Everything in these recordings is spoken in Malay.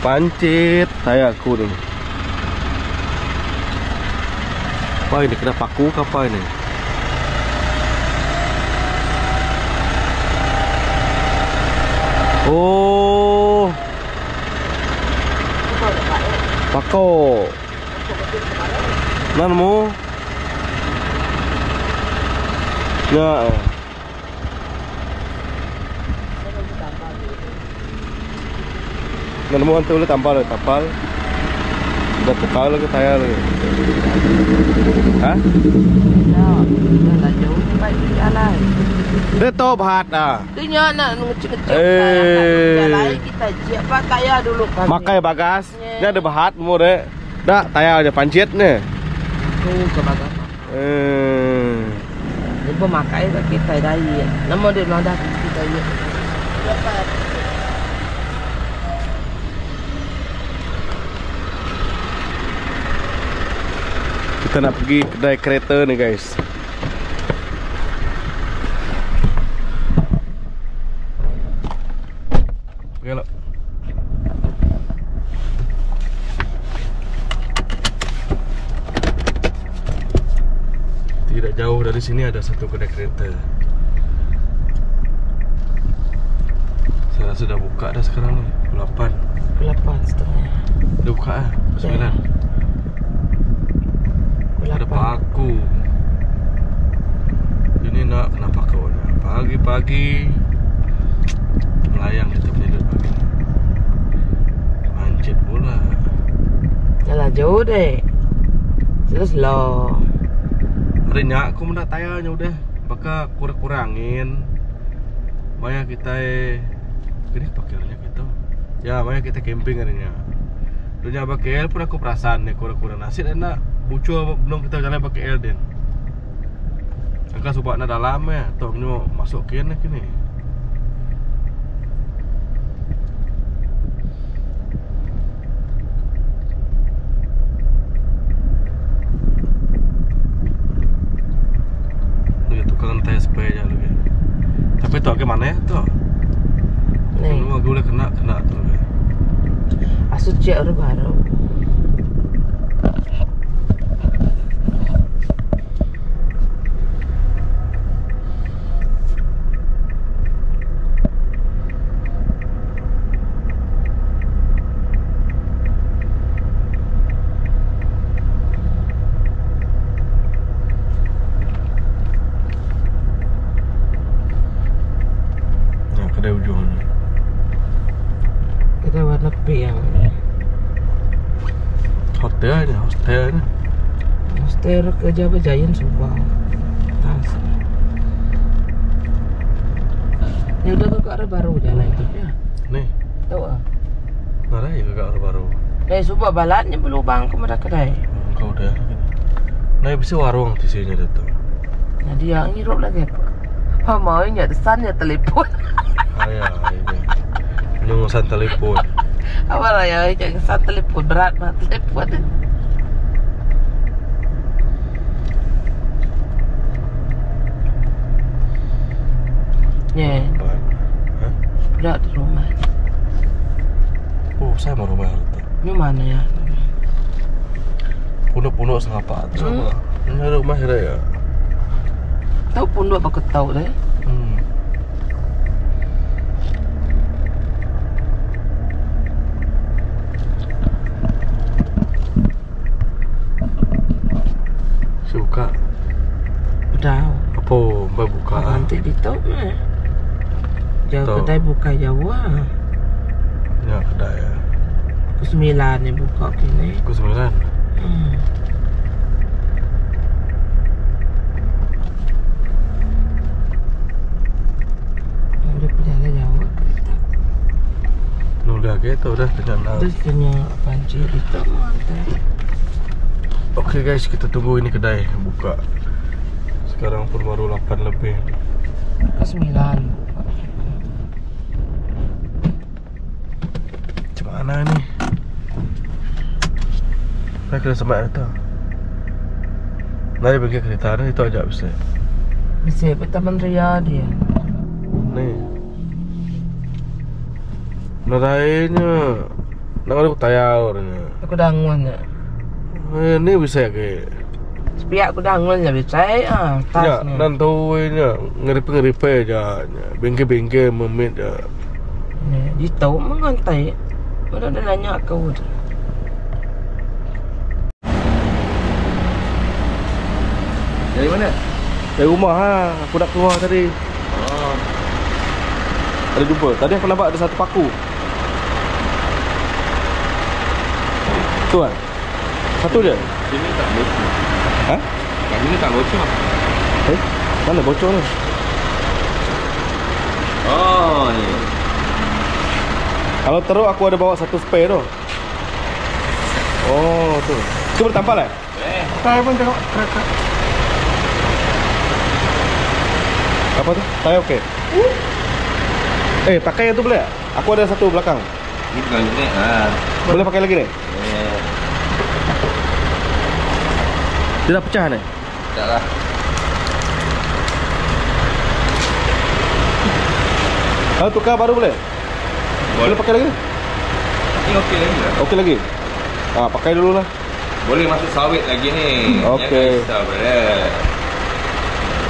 Pancit saya aku ni. Apa ini kena paku ke apa ini? Oh. Pako. Nan mo? Ya. Nan mo antu lu tampal tampal. Dah tukar lagi tayar lagi. Ha? Dah, dah lah jauh sampai di jalan. Dia top hat ah. Dia nyak nak ngecek-ngecek Eh. Jalan kita siap pakai ya dulu kami. Makai bagas. Ni ada bahat mo deh. Dah tayar aja pancit ni. Tu ke bagas. Eh. Dia pemakai tak kita dari. Nama dia nak kita ya. Dapat. Kita nak pergi kedai kereta ni guys. Lah. Tidak jauh dari sini ada satu kedai kereta. Saya rasa dah buka dah sekarang ni. Pukul 8. Kelapan setengah. Dah buka ah. Pukul Ya. 9. Ada Kelapan. paku. Ini nak kenapa kau ni. Pagi-pagi Melayang kita penduduk pagi ni. Mancit pula. Jalan jauh deh. Terus lo. Hari ni aku nak tayarnya udah Baka kurang-kurangin. Maya kita Ini pakaiannya kita. Ya maya kita camping hari ni. Dunia pakai pun aku perasan ni kurang-kurang. Nasi dan nak Bucur belum kita jalan pakai air den Angka sebab nak dalam ya Tok ni masuk kian ni kini Ni tukang tayar spray je lagi. Tapi tu ke mana ya tu? Lu aku boleh kena kena tu lagi. Asu cek orang baru. Ya ujung ni Kita warna pink. Hotel ni Master kerja berjayan subang. Tas. Ni udah ke arah baru jalan itu ya. Ni Tahu ah. Mana ya kakak baru Dari subang balatnya berlubang ke mana kedai. Kau dah Nah bisa warung di sini datang Nah dia ngirup lagi apa? Apa mau nya desannya telepon. Ayah ini Penyungusan telepon Apa lah ya jangan desan telepon berat mah telepon. Ya, Hah? berat rumah. Oh saya mau rumah itu Ini mana ya? Punuk-punuk setengah empat Hmm. Ini rumah kira ya Tahu pun dua pakai tahu deh. Hmm Udah. Apa Mbak buka Ah, nanti di tahu mah. Jauh Tahu. kedai buka jauh ah. Ya kedai ya Pukul sembilan ni buka kini. Pukul sembilan Hmm. Udah perjalanan jauh kereta. Lu udah gitu udah kenyang Terus punya panci itu mantap. Oke guys, kita tunggu ini kedai buka. Sekarang pun baru 8 lebih. Sembilan buka. Macam mana ni? Nak kena semak kereta. Nari pergi kereta ni itu aja bisa. Bisa ke Taman Ria dia. Ni. Nadainya. Nak ada tayar nya. Aku dangun ya. Eh, ni bisa ke? Sepiak aku dangun ya bisa ah. Ya, dan tahu nya ngeripe-ngeripe aja nya. Bengke-bengke memit ya. Ni, Dia tahu mengantai. Mana dia nanya kau tu. Dari mana? Dari rumah ha, aku nak keluar tadi. Oh, Ada jumpa. Tadi aku nampak ada satu paku. Tu kan? Satu je? sini tak bocor. Ha? Kat sini tak bocor. Eh? Mana bocor ni? Oh, ni. Kalau teruk aku ada bawa satu spare tu. Oh, tu. Tu bertampal eh? Eh, Tayar pun tengok. Apa tu? Tayar okey. Eh, pakai yang tu boleh tak? Aku ada satu belakang. ni bukan ni. Ha. Boleh pakai lagi ni? Eh, Dia dah pecah ni? tak lah. Kalau tukar baru boleh? Boleh pakai lagi? Ni okey lagi lah. Okey lagi? Ah, pakai dulu lah. Boleh masuk sawit lagi ni. Okey.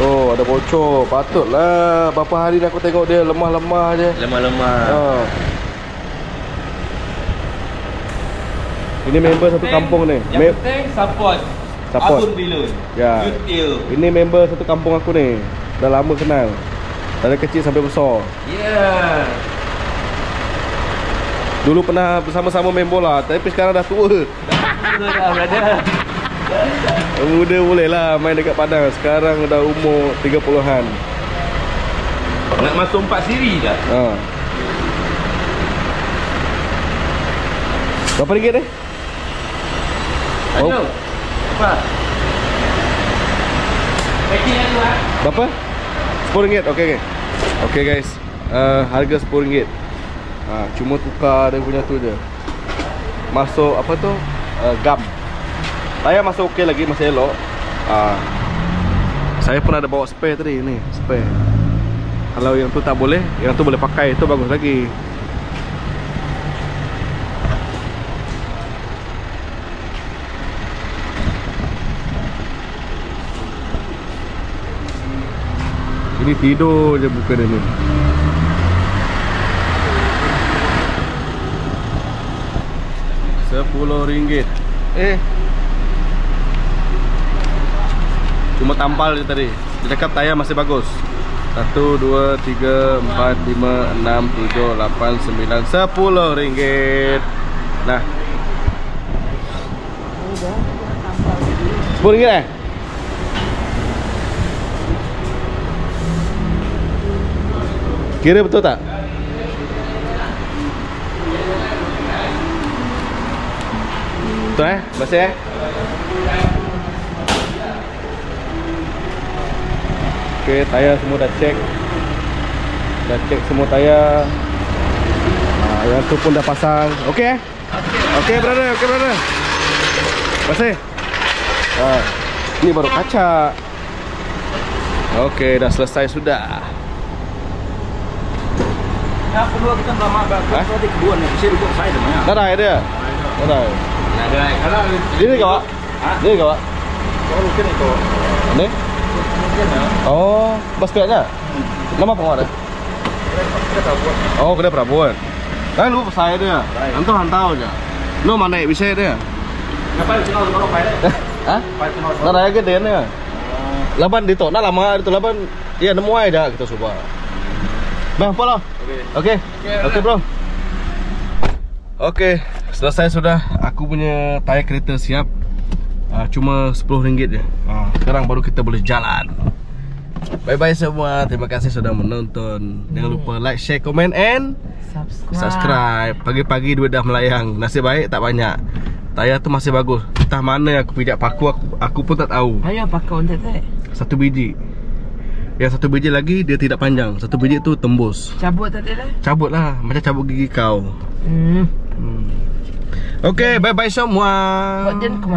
Oh, ada bocor. Patutlah. Berapa hari dah aku tengok dia lemah-lemah je. Lemah-lemah. Ha. Ini member satu kampung ni. Yang penting support. Support. Abun Bilun. Ya. Yutil. ini member satu kampung aku ni. Dah lama kenal. Dari kecil sampai besar. Yeah. Dulu pernah bersama-sama main bola, tapi sekarang dah tua. Betul dah, brother. Muda boleh lah main dekat Padang. Sekarang dah umur 30-an. Nak masuk empat siri dah. Ha. Berapa ringgit ni? Oh. Aduh. Apa? Packing yang tu ah. Berapa? RM10 Okey okey. Okey guys. Uh, harga RM10. Ha, cuma tukar dia punya tu je. Masuk apa tu? Uh, gam. Tayar masuk okey lagi, masih elok. Ha. Saya pun ada bawa spare tadi ni, spare. Kalau yang tu tak boleh, yang tu boleh pakai, tu bagus lagi. Ini tidur je buka dia ni. Sepuluh ringgit. Eh. Cuma tampal je tadi. Dia cakap tayar masih bagus. Satu, dua, tiga, empat, lima, enam, tujuh, lapan, sembilan, sepuluh ringgit. Nah. Sepuluh ringgit eh? Kira betul tak? Betul eh? Masih eh? Okey, tayar semua dah check. Dah check semua tayar. Ah, yang tu pun dah pasang. Okey eh? Okey, brother, okey brother. Masih. Ah, ni baru kaca. Okey, dah selesai sudah. Ya, perlu kita lama agak. Hah? Tadi kedua ni, saya duduk saya dah banyak. Dah dah dia. Dah dah. Nah, dah. Kalau Ini ke awak? Ha? Ini ke awak? Kalau mungkin itu. Ni? Mungkin ya. Oh, bas pihaknya? Nama apa awak dah? Kita tahu buat. Oh, kedai Prabuan. Kan lu saya dia. Baik. Antu hantau je. Lu mana naik bisa dia? Ngapain sih kalau kalau pilot? Ha? Pilot sih Nak raya gede ni. Laban dito, nak lama itu laban. Ya nemu aja kita coba. Bang, apa lah? Okey. Okey. Okey, bro. Okey, selesai sudah. Aku punya tayar kereta siap. Uh, cuma RM10 je. Uh, sekarang baru kita boleh jalan. Bye-bye semua. Terima kasih sudah menonton. Jangan lupa like, share, komen and Subscribe. subscribe. Pagi-pagi duit dah melayang. Nasib baik tak banyak. Tayar tu masih bagus. Entah mana aku pijak paku aku, aku pun tak tahu. Ayo pakai untuk tu. Satu biji. Yang satu biji lagi dia tidak panjang. Satu biji tu tembus. Cabut tadi dah. Cabut lah Macam cabut gigi kau Hmm. hmm. Okay bye bye semua Buat dia kemana?